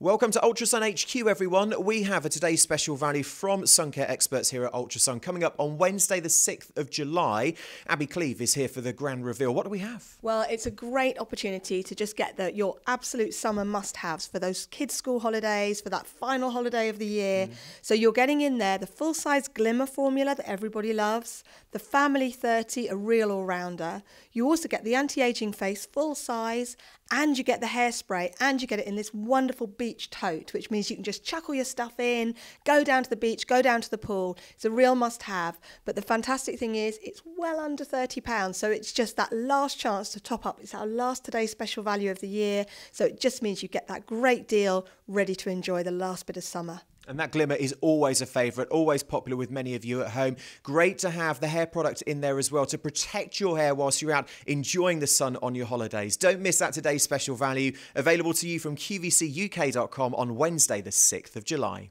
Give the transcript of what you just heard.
Welcome to Ultrasun HQ, everyone. We have a today's special value from sun care experts here at Ultrasun coming up on Wednesday, the 6th of July. Abby Cleve is here for the grand reveal. What do we have? Well, it's a great opportunity to just get the, your absolute summer must haves for those kids' school holidays, for that final holiday of the year. Mm. So you're getting in there the full size glimmer formula that everybody loves, the Family 30, a real all rounder. You also get the anti aging face full size, and you get the hairspray, and you get it in this wonderful beach tote, which means you can just chuck all your stuff in, go down to the beach, go down to the pool. It's a real must have. But the fantastic thing is, it's well under £30. So it's just that last chance to top up. It's our last today special value of the year. So it just means you get that great deal ready to enjoy the last bit of summer. And that glimmer is always a favourite, always popular with many of you at home. Great to have the hair product in there as well to protect your hair whilst you're out enjoying the sun on your holidays. Don't miss that today's special value, available to you from QVCUK.com on Wednesday, the 6th of July.